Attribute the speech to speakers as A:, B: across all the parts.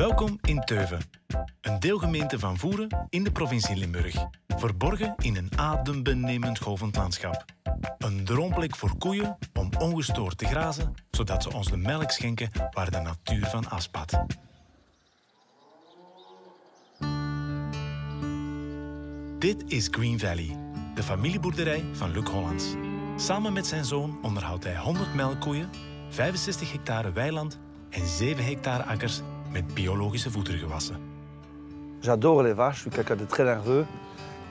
A: Welkom in Teuven, een deelgemeente van Voeren in de provincie Limburg. Verborgen in een adembenemend golvend landschap. Een droomplek voor koeien om ongestoord te grazen, zodat ze ons de melk schenken waar de natuur van afspat. Dit is Green Valley, de familieboerderij van Luc Hollands. Samen met zijn zoon onderhoudt hij 100 melkkoeien, 65 hectare weiland en 7 hectare akkers met biologische.
B: J'adore les vaches, je suis quelqu'un de très nerveux.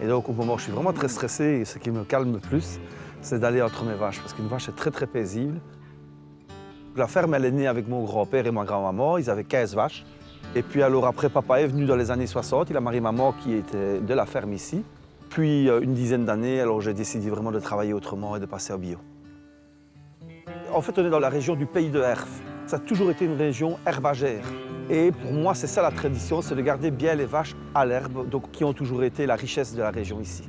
B: Et donc au moment où je suis vraiment très stressé, ce qui me calme le plus, c'est d'aller entre mes vaches, parce qu'une vache est très très paisible. La ferme, elle est née avec mon grand-père et ma grand-maman, ils avaient 15 vaches. Et puis alors après, papa est venu dans les années 60, il a marié maman qui était de la ferme ici. Puis euh, une dizaine d'années, alors j'ai décidé vraiment de travailler autrement et de passer au bio. En fait, on est dans la région du pays de Herf. Ça a toujours été une région herbagère. Et pour moi, c'est ça la tradition, c'est de garder bien les vaches à l'herbe, donc qui ont toujours été la richesse de la région ici.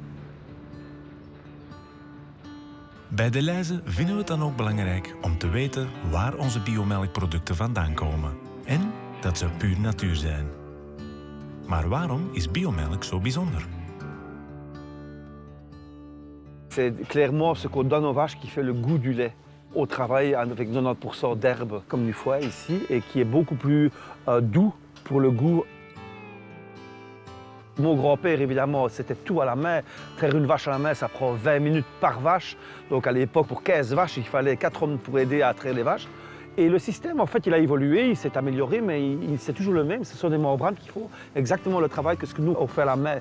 A: Bij de lijzen vinden we het dan ook belangrijk om te weten waar onze biomelkproducten vandaan komen en dat ze puur natuur zijn. Maar waarom is biomelk zo bijzonder?
B: C'est clairement ce qu'on donne aux vaches qui fait le goût du lait. Au travail avec 90% d'herbe comme du foie ici et qui est beaucoup plus euh, doux pour le goût. Mon grand-père, évidemment, c'était tout à la main. Traire une vache à la main, ça prend 20 minutes par vache. Donc à l'époque, pour 15 vaches, il fallait 4 hommes pour aider à traire les vaches. Et le système, en fait, il a évolué, il s'est amélioré, mais c'est toujours le même. Ce sont des membranes qui font exactement le travail que ce que nous, on fait à la main.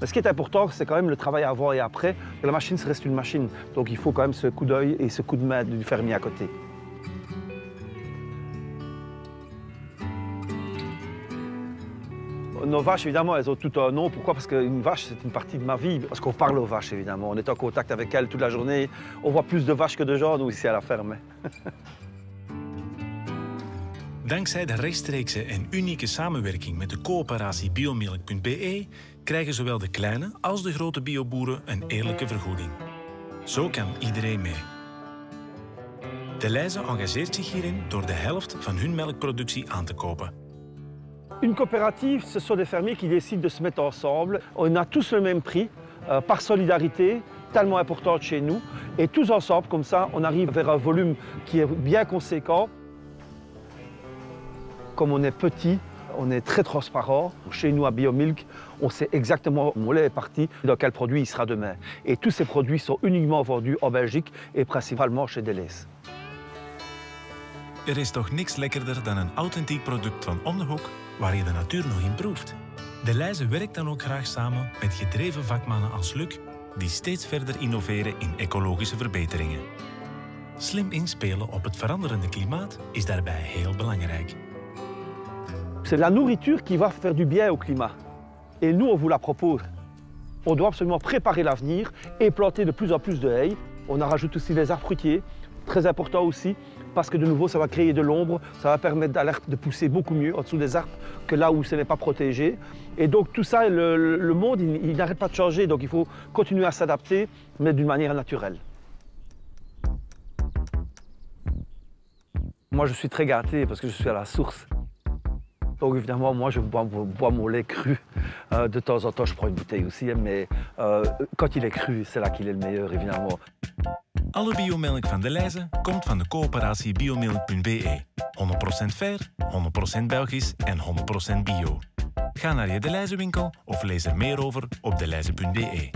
B: Mais ce qui est important, c'est quand même le travail avant et après. La machine, reste une machine. Donc il faut quand même ce coup d'œil et ce coup de main du fermier à côté. Nos vaches, évidemment, elles ont tout un nom. Pourquoi? Parce qu'une vache, c'est une partie de ma vie. Parce qu'on parle aux vaches, évidemment. On est en contact avec elles toute la journée. On voit plus de vaches que de gens, nous, ici à la ferme.
A: Dankzij de rechtstreekse en unieke samenwerking met de coöperatie biomilk.be krijgen zowel de kleine als de grote bioboeren een eerlijke vergoeding. Zo kan iedereen mee. De Leize engageert zich hierin door de helft van hun melkproductie aan te kopen.
B: Une coopérative, ce sont des fermiers qui décident de se mettre ensemble. On a tous le même prix, euh, par solidarité, tellement importante chez nous. Et tous ensemble, comme ça, on arrive vers un volume qui est bien conséquent. Comme on est petit, on est très transparent. Chez nous, à Biomilk, on sait exactement où lait est parti, dans quel produit il sera demain. Et tous ces produits sont uniquement vendus en Belgique et principalement chez Deleuze.
A: Er is toch niks lekkerder dan een authentiek product van om de hoek waar je de natuur nog in proeft. De Leize werkt dan ook graag samen met gedreven vakmannen als Luc, die steeds verder innoveren in ecologische verbeteringen. Slim inspelen op het veranderende klimaat is daarbij heel belangrijk.
B: C'est la nourriture qui va faire du bien au climat. Et nous, on vous la propose. On doit absolument préparer l'avenir et planter de plus en plus de haies. On en rajoute aussi des arbres fruitiers, très important aussi, parce que de nouveau, ça va créer de l'ombre, ça va permettre de pousser beaucoup mieux en dessous des arbres que là où ce n'est pas protégé. Et donc tout ça, le, monde, il n'arrête pas de changer, donc il faut continuer à s'adapter, mais d'une manière naturelle. Moi, je suis très gâté parce que je suis à la source. Donc évidemment, moi, je bois, bois mon lait cru. Euh, de temps en temps, je prends une bouteille aussi, mais euh, quand il est cru, c'est là qu'il est le meilleur, évidemment.
A: Alle biomelk van de Leize komt van de coöperatie biomilk.be. 100% fair, 100% Belgisch en 100% bio. Ga naar je De Leize winkel of lees er meer over op deleize.be.